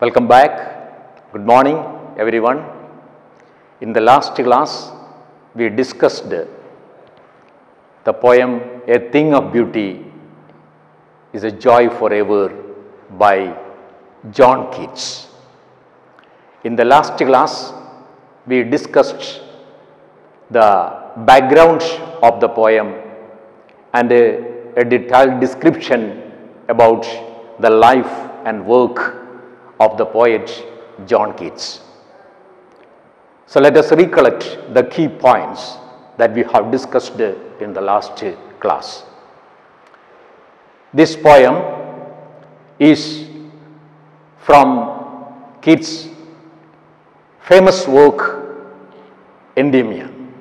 Welcome back. Good morning, everyone. In the last class, we discussed the poem A Thing of Beauty is a Joy Forever by John Keats. In the last class, we discussed the background of the poem and a, a detailed description about the life and work of the poet John Keats. So let us recollect the key points that we have discussed in the last class. This poem is from Keats' famous work Endymion.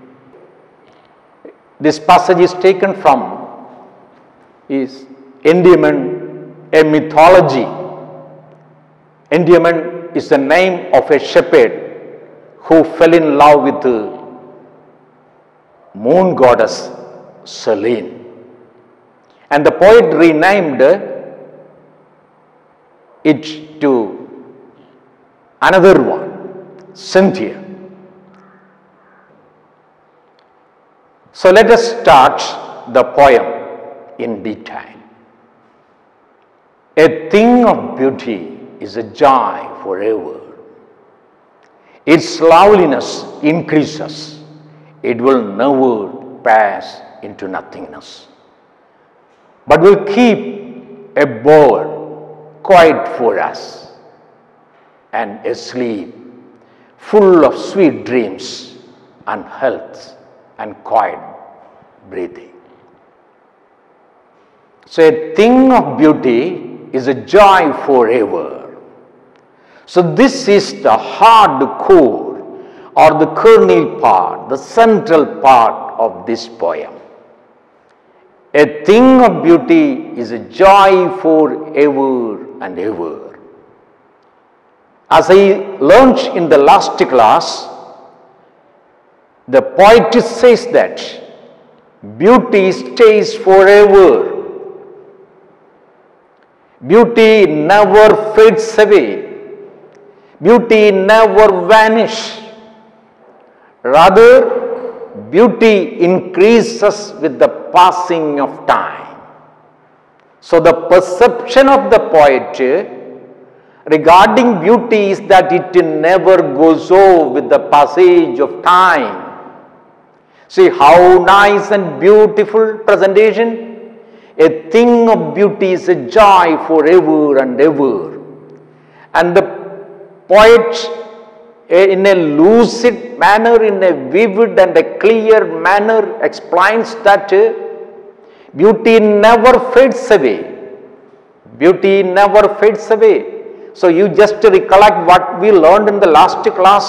This passage is taken from is Endymion, a mythology. Endymion is the name of a shepherd who fell in love with the moon goddess Selene. And the poet renamed it to another one, Cynthia. So let us start the poem in detail. A thing of beauty is a joy forever. Its loveliness increases, it will never pass into nothingness, but will keep a bird quiet for us and asleep, full of sweet dreams and health and quiet breathing. So, a thing of beauty is a joy forever. So, this is the hard core or the kernel part, the central part of this poem. A thing of beauty is a joy for ever and ever. As I learned in the last class, the poet says that beauty stays forever. Beauty never fades away. Beauty never vanishes. Rather, beauty increases with the passing of time. So, the perception of the poet regarding beauty is that it never goes off with the passage of time. See how nice and beautiful presentation. A thing of beauty is a joy forever and ever. And the poet in a lucid manner, in a vivid and a clear manner explains that beauty never fades away. Beauty never fades away. So you just recollect what we learned in the last class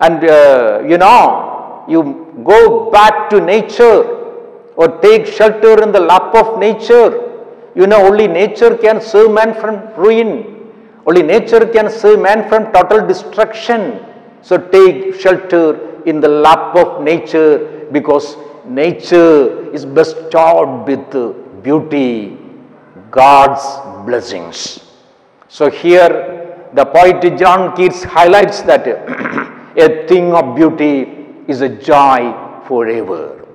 and uh, you know you go back to nature or take shelter in the lap of nature. You know, only nature can save man from ruin. Only nature can save man from total destruction. So take shelter in the lap of nature because nature is bestowed with beauty, God's blessings. So here the poet John Keats highlights that a thing of beauty is a joy forever.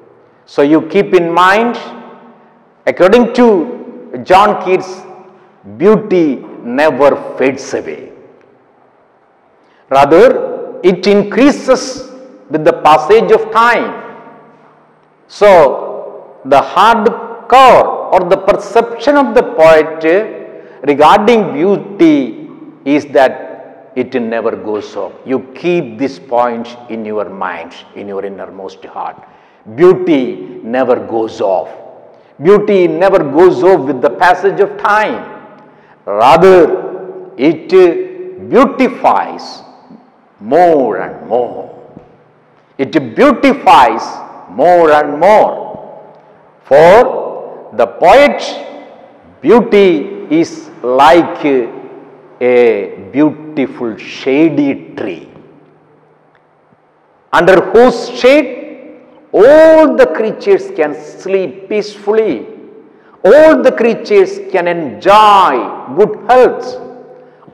So you keep in mind, according to John Keats, beauty never fades away. Rather, it increases with the passage of time. So, the hard core or the perception of the poet regarding beauty is that it never goes off. You keep this point in your mind, in your innermost heart. Beauty never goes off. Beauty never goes off with the passage of time. Rather, it beautifies more and more. It beautifies more and more. For the poet, beauty is like a beautiful shady tree under whose shade all the creatures can sleep peacefully all the creatures can enjoy good health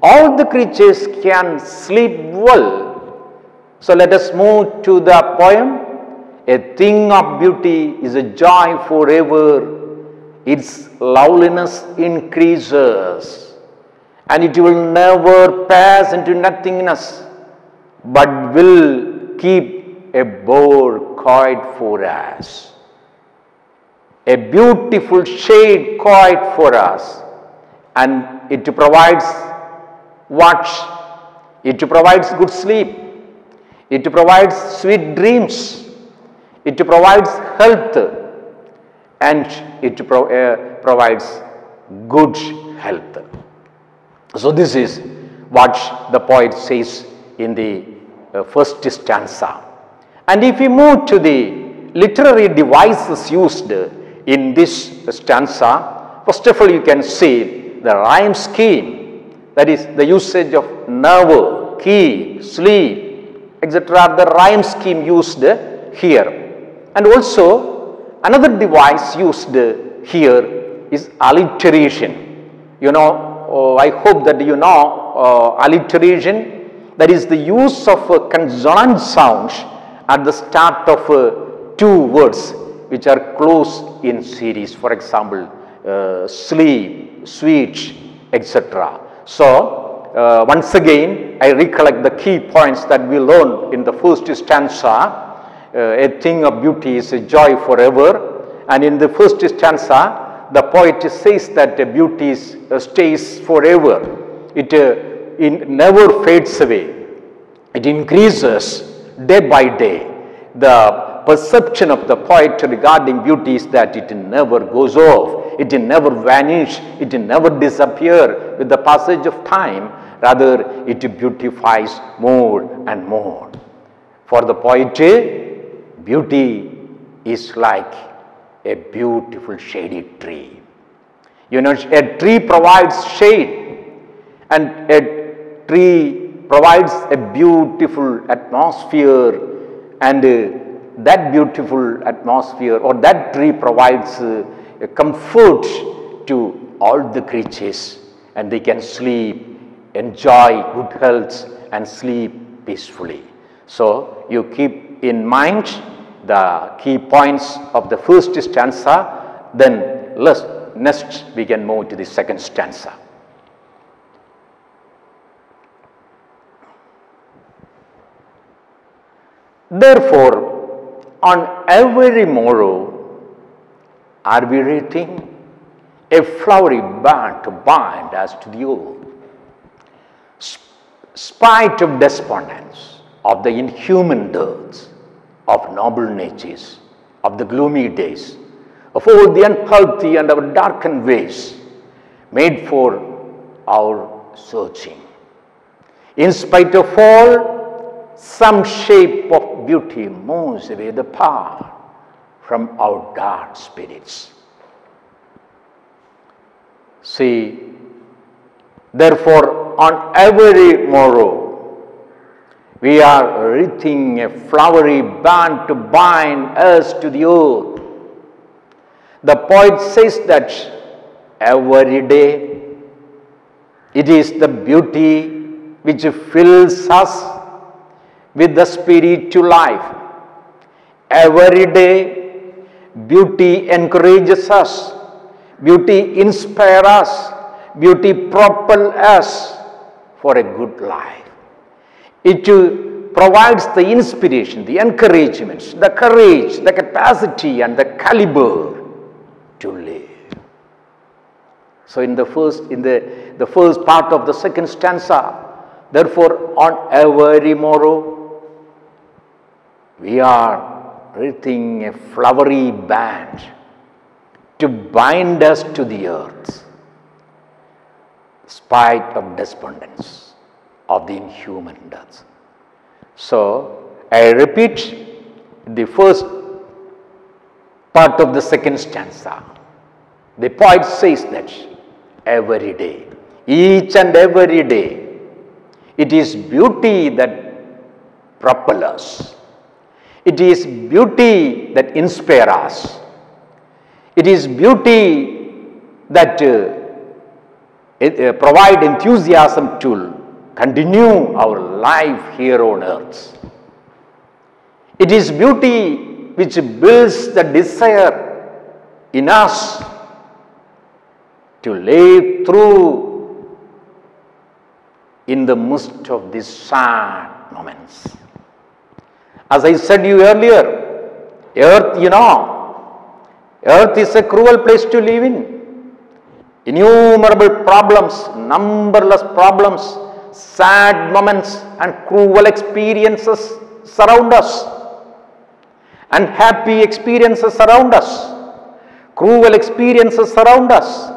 all the creatures can sleep well. So let us move to the poem. A thing of beauty is a joy forever. Its loveliness increases and it will never pass into nothingness but will keep a board quiet for us. A beautiful shade quiet for us. And it provides watch, it provides good sleep, it provides sweet dreams, it provides health. And it pro uh, provides good health. So this is what the poet says in the uh, first stanza. And if we move to the literary devices used in this stanza, first of all you can see the rhyme scheme that is the usage of nerve, key, sleep, etc. the rhyme scheme used here. And also another device used here is alliteration. You know, uh, I hope that you know uh, alliteration that is the use of a consonant sound at the start of uh, two words which are close in series for example uh, sleep, sweet etc. So uh, once again I recollect the key points that we learned in the first stanza a thing of beauty is a joy forever and in the first stanza the poet says that beauty stays forever. It it never fades away. It increases day by day. The perception of the poet regarding beauty is that it never goes off, it never vanish, it never disappear with the passage of time. Rather, it beautifies more and more. For the poet, beauty is like a beautiful shady tree. You know, a tree provides shade and a tree provides a beautiful atmosphere and uh, that beautiful atmosphere or that tree provides uh, a comfort to all the creatures and they can sleep, enjoy good health and sleep peacefully. So, you keep in mind the key points of the first stanza then let's, next we can move to the second stanza. Therefore, on every morrow are we wreathing a flowery band to bind us to the old. Spite of despondence, of the inhuman dearths, of noble natures, of the gloomy days, of all the unhealthy and our darkened ways, made for our searching. In spite of all, some shape of beauty moves away the power from our dark spirits. See, therefore, on every morrow, we are wreathing a flowery band to bind us to the earth. The poet says that every day it is the beauty which fills us with the spiritual life. Every day, beauty encourages us, beauty inspires us, beauty propels us for a good life. It provides the inspiration, the encouragement, the courage, the capacity and the caliber to live. So in the first in the, the first part of the second stanza, therefore on every morrow we are wreathing a flowery band to bind us to the earth, spite of despondence of the inhuman death. So, I repeat the first part of the second stanza. The poet says that every day, each and every day, it is beauty that propels us it is beauty that inspires us. It is beauty that uh, uh, provide enthusiasm to continue our life here on earth. It is beauty which builds the desire in us to live through in the midst of these sad moments. As I said you earlier, earth, you know, earth is a cruel place to live in. Innumerable problems, numberless problems, sad moments and cruel experiences surround us. And happy experiences surround us. Cruel experiences surround us.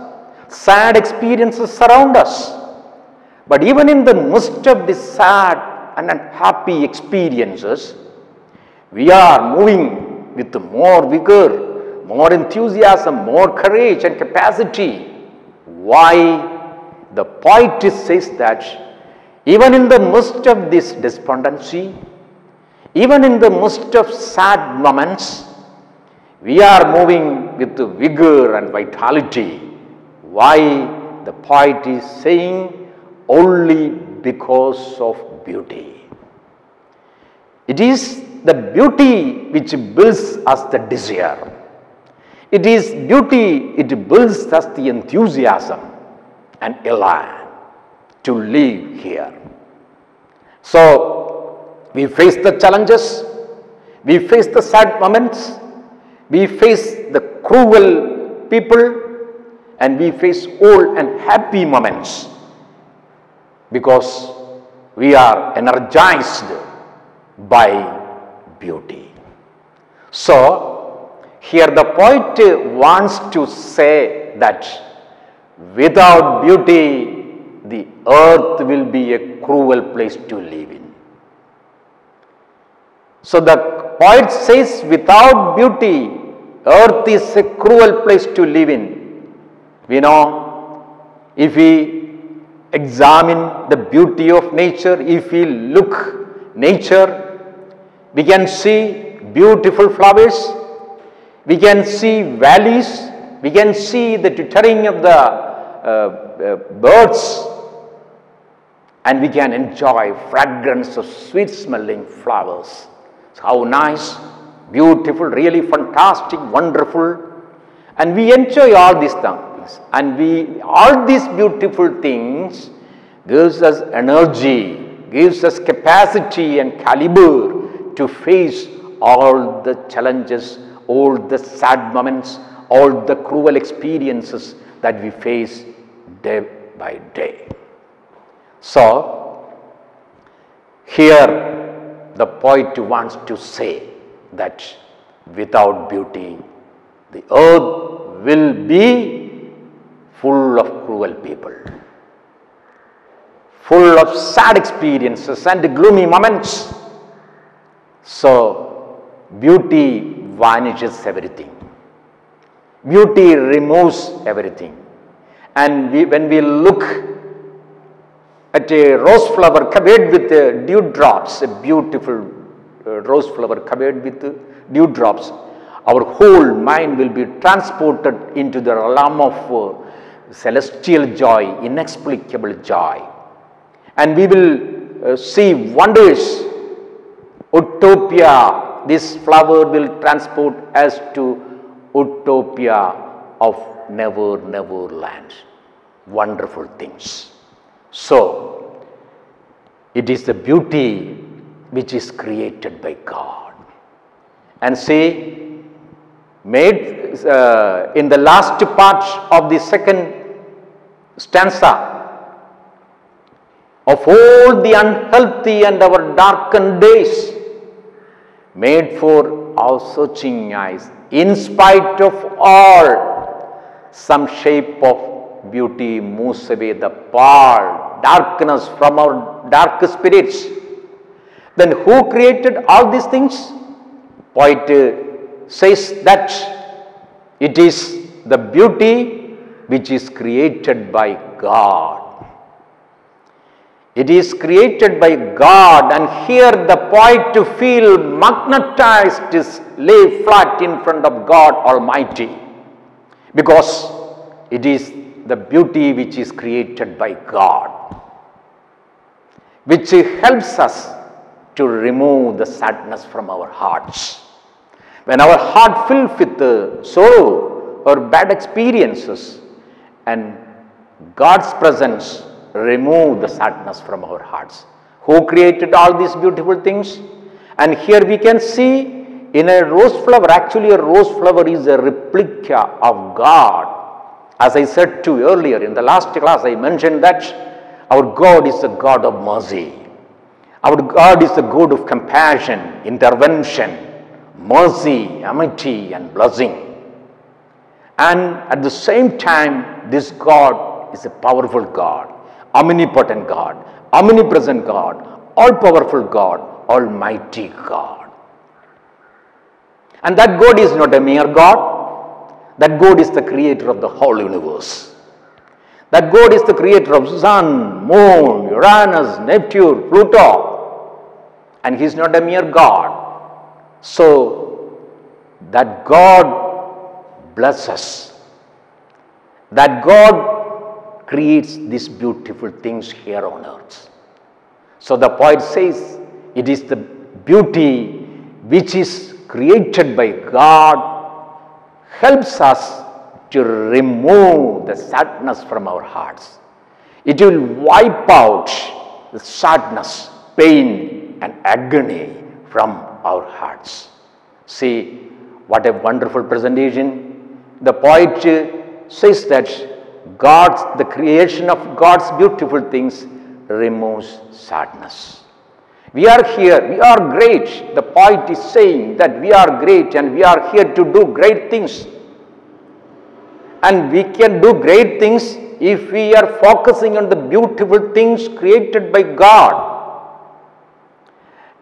Sad experiences surround us. But even in the midst of these sad and unhappy experiences, we are moving with more vigor, more enthusiasm, more courage and capacity. Why? The poet says that even in the midst of this despondency, even in the midst of sad moments, we are moving with vigor and vitality. Why? The poet is saying only because of beauty. It is the beauty which builds us the desire. It is beauty, it builds us the enthusiasm and elan to live here. So, we face the challenges, we face the sad moments, we face the cruel people, and we face old and happy moments because we are energized by beauty. So, here the poet wants to say that without beauty, the earth will be a cruel place to live in. So, the poet says without beauty, earth is a cruel place to live in. We know if we examine the beauty of nature, if we look nature, we can see beautiful flowers, we can see valleys, we can see the twittering of the uh, uh, birds, and we can enjoy fragrance of sweet smelling flowers. How nice, beautiful, really fantastic, wonderful. And we enjoy all these things. And we all these beautiful things gives us energy, gives us capacity and caliber to face all the challenges, all the sad moments, all the cruel experiences that we face day by day. So, here the poet wants to say that without beauty, the earth will be full of cruel people, full of sad experiences and gloomy moments. So, beauty vanishes everything. Beauty removes everything. And we, when we look at a rose flower covered with uh, dewdrops, a beautiful uh, rose flower covered with uh, dewdrops, our whole mind will be transported into the realm of uh, celestial joy, inexplicable joy. And we will uh, see wonders, utopia. This flower will transport us to utopia of never, never land. Wonderful things. So, it is the beauty which is created by God. And see, made uh, in the last part of the second stanza of all the unhealthy and our darkened days, made for our searching eyes, in spite of all, some shape of beauty moves away the pall, darkness from our dark spirits. Then who created all these things? Poet says that it is the beauty which is created by God. It is created by God and here the poet to feel magnetized is lay flat in front of God Almighty because it is the beauty which is created by God, which helps us to remove the sadness from our hearts. When our heart filled with uh, sorrow or bad experiences and God's presence remove the sadness from our hearts. Who created all these beautiful things? And here we can see in a rose flower, actually a rose flower is a replica of God. As I said to you earlier in the last class, I mentioned that our God is the God of mercy. Our God is the God of compassion, intervention, mercy, amity and blessing. And at the same time, this God is a powerful God, omnipotent God, omnipresent God, all powerful God, almighty God. And that God is not a mere God, that God is the creator of the whole universe. That God is the creator of sun, moon, Uranus, Neptune, Pluto. And He is not a mere God. So, that God blesses, that God creates these beautiful things here on earth. So, the poet says it is the beauty which is created by God helps us to remove the sadness from our hearts. It will wipe out the sadness, pain and agony from our hearts. See what a wonderful presentation. The poet says that God's, the creation of God's beautiful things removes sadness. We are here, we are great. The poet is saying that we are great and we are here to do great things. And we can do great things if we are focusing on the beautiful things created by God.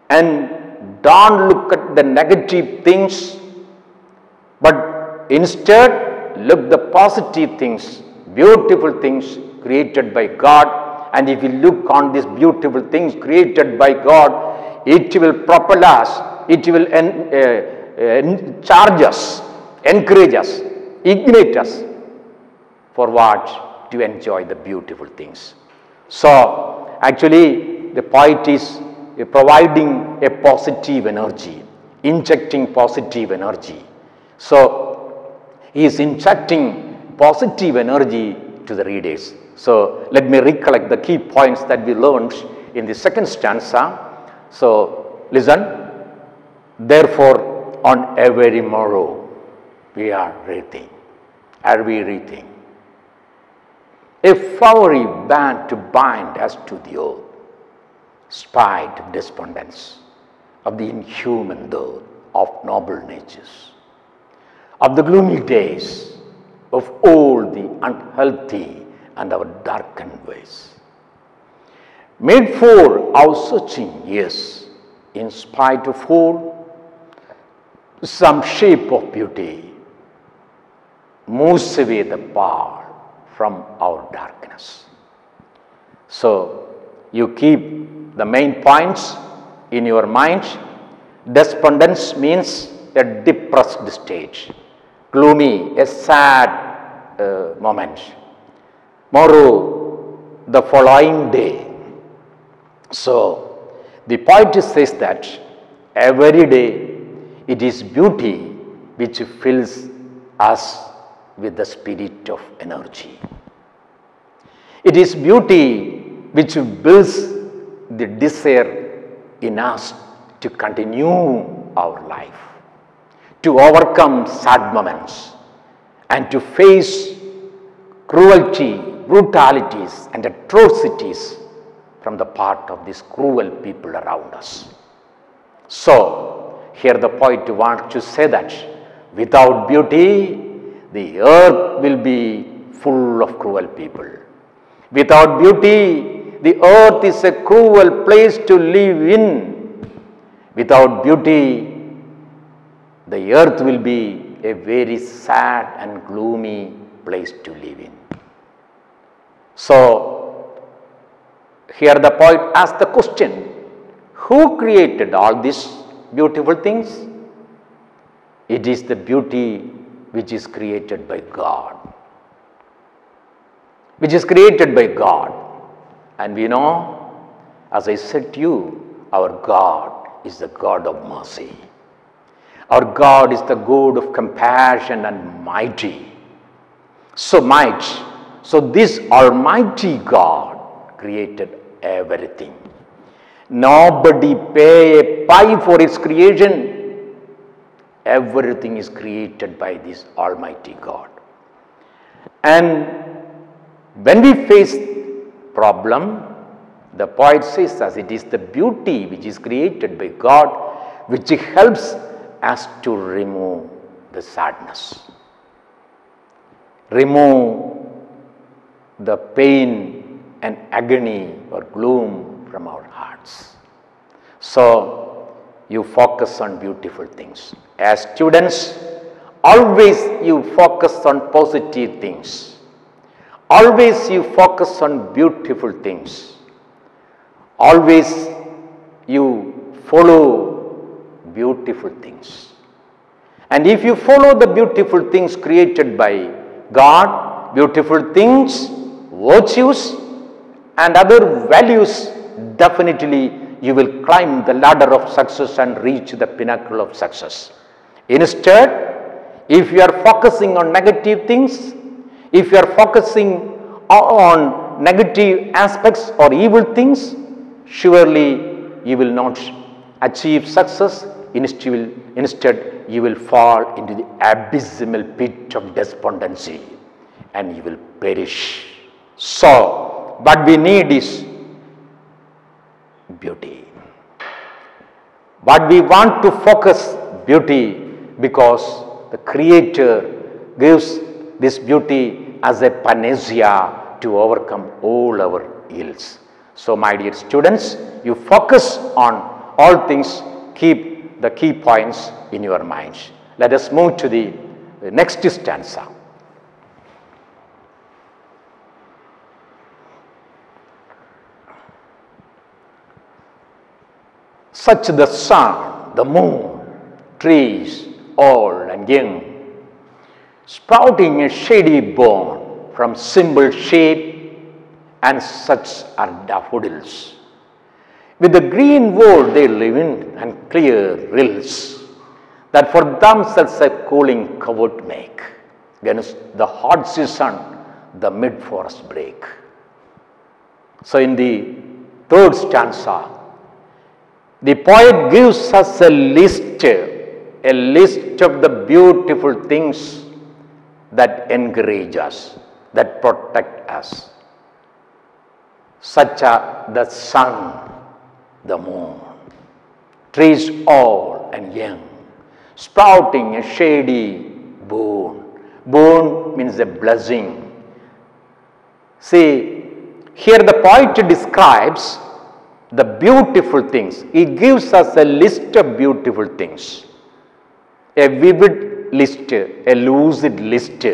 And don't look at the negative things, but instead look the positive things, beautiful things created by God and if we look on these beautiful things created by God, it will propel us, it will en, uh, uh, charge us, encourage us, ignite us for what? To enjoy the beautiful things. So, actually, the poet is providing a positive energy, injecting positive energy. So, he is injecting positive energy to the readers. So, let me recollect the key points that we learned in the second stanza. So, listen. Therefore, on every morrow we are reading. Are we reading? A flowery band to bind us to the earth, spite of despondence, of the inhuman dearth of noble natures, of the gloomy days, of all the unhealthy and our darkened ways. Made for our searching, yes, in spite of all, some shape of beauty moves away the bar from our darkness. So, you keep the main points in your mind. Despondence means a depressed stage, gloomy, a sad uh, moment Tomorrow, the following day. So, the point says that every day it is beauty which fills us with the spirit of energy. It is beauty which builds the desire in us to continue our life, to overcome sad moments, and to face cruelty brutalities and atrocities from the part of these cruel people around us. So, here the poet wants to say that without beauty, the earth will be full of cruel people. Without beauty, the earth is a cruel place to live in. Without beauty, the earth will be a very sad and gloomy place to live in. So, here the poet asks the question, who created all these beautiful things? It is the beauty which is created by God. which is created by God. And we know, as I said to you, our God is the God of mercy. Our God is the God of compassion and mighty. So might. So this Almighty God created everything. Nobody pay a pie for its creation. Everything is created by this Almighty God. And when we face problem, the poet says as it is the beauty which is created by God which helps us to remove the sadness, remove the pain and agony or gloom from our hearts. So, you focus on beautiful things. As students, always you focus on positive things. Always you focus on beautiful things. Always you follow beautiful things. And if you follow the beautiful things created by God, beautiful things, virtues and other values, definitely you will climb the ladder of success and reach the pinnacle of success. Instead, if you are focusing on negative things, if you are focusing on negative aspects or evil things, surely you will not achieve success. Instead, you will fall into the abysmal pit of despondency and you will perish. So, what we need is beauty. What we want to focus beauty because the creator gives this beauty as a panacea to overcome all our ills. So my dear students, you focus on all things, keep the key points in your minds. Let us move to the next stanza. Such the sun, the moon, trees, old and young, sprouting a shady bone from simple shape and such are daffodils. With the green world they live in and clear rills that for themselves a cooling covert make against the hot season the mid forest break. So in the third stanza, the poet gives us a list, a list of the beautiful things that encourage us, that protect us. Such are the sun, the moon, trees old and young, sprouting a shady boon. Boon means a blessing. See, here the poet describes the beautiful things. He gives us a list of beautiful things. A vivid list, a lucid list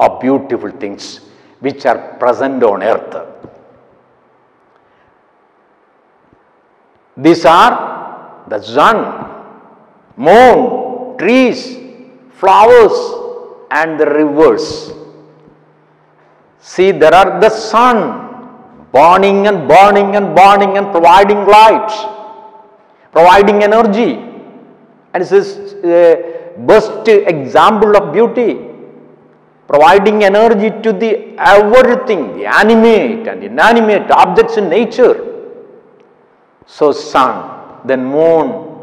of beautiful things which are present on earth. These are the sun, moon, trees, flowers and the rivers. See, there are the sun burning and burning and burning and providing light, providing energy. And this is a best example of beauty, providing energy to the everything, the animate and inanimate objects in nature. So sun, then moon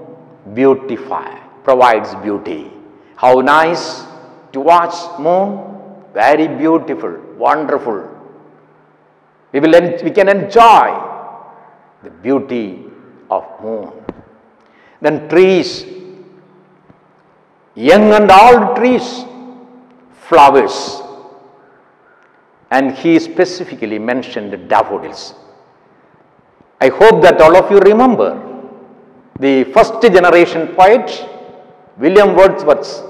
beautify, provides beauty. How nice to watch moon, very beautiful, wonderful. We, will we can enjoy the beauty of moon. Then trees, young and old trees, flowers. And he specifically mentioned daffodils. I hope that all of you remember the first generation poet William Wordsworth's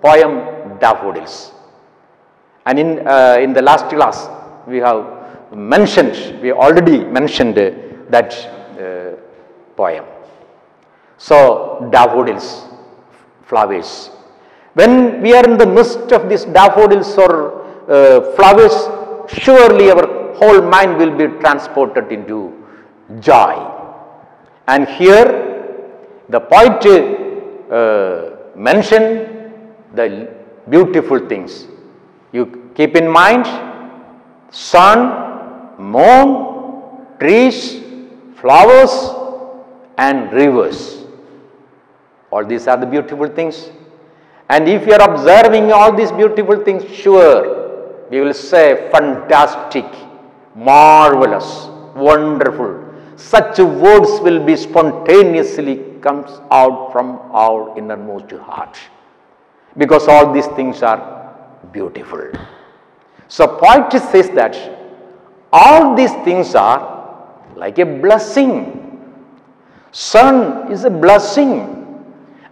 poem Daffodils. And in, uh, in the last class, we have mentioned, we already mentioned uh, that uh, poem. So, daffodils, flowers. When we are in the midst of these daffodils or uh, flowers, surely our whole mind will be transported into joy. And here the poet uh, mentioned the beautiful things. You keep in mind sun, moon, trees, flowers and rivers. All these are the beautiful things. And if you are observing all these beautiful things, sure, we will say fantastic, marvelous, wonderful. Such words will be spontaneously comes out from our innermost heart. Because all these things are beautiful. So poet says that all these things are like a blessing. Sun is a blessing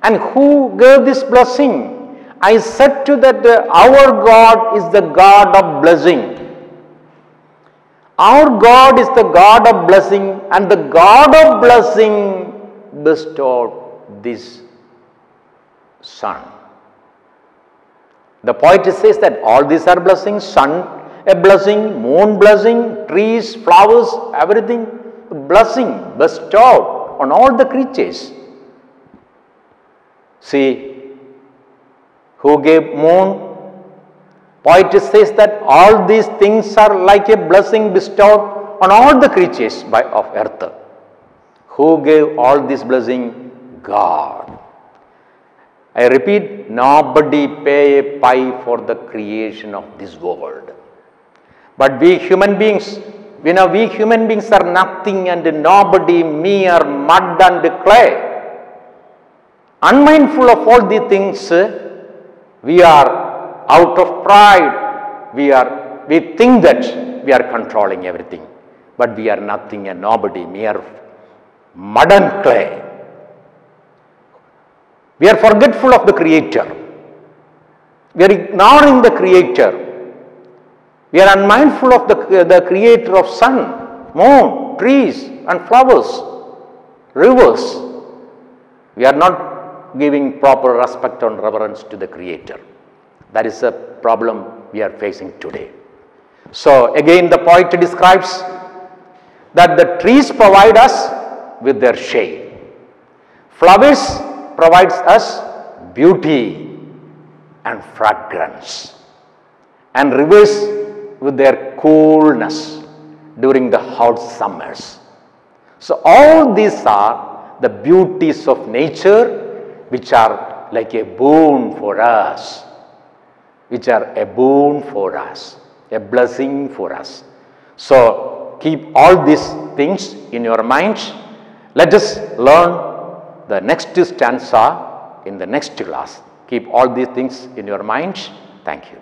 and who gave this blessing? I said to that uh, our God is the God of blessing. Our God is the God of blessing and the God of blessing bestowed this sun. The poet says that all these are blessings, sun a blessing, moon blessing, trees, flowers, everything blessing bestowed on all the creatures. See, who gave moon? Poet says that all these things are like a blessing bestowed on all the creatures by, of earth. Who gave all this blessing? God. I repeat, nobody pay a pie for the creation of this world. But we human beings, you know, we human beings are nothing and nobody, mere mud and clay unmindful of all the things we are out of pride we are we think that we are controlling everything but we are nothing and nobody mere mud and clay we are forgetful of the creator we are ignoring the creator we are unmindful of the, the creator of sun moon trees and flowers rivers we are not giving proper respect and reverence to the creator. That is a problem we are facing today. So again the poet describes that the trees provide us with their shade. Flowers provides us beauty and fragrance and rivers with their coolness during the hot summers. So all these are the beauties of nature which are like a boon for us, which are a boon for us, a blessing for us. So keep all these things in your mind. Let us learn the next stanza in the next class. Keep all these things in your mind. Thank you.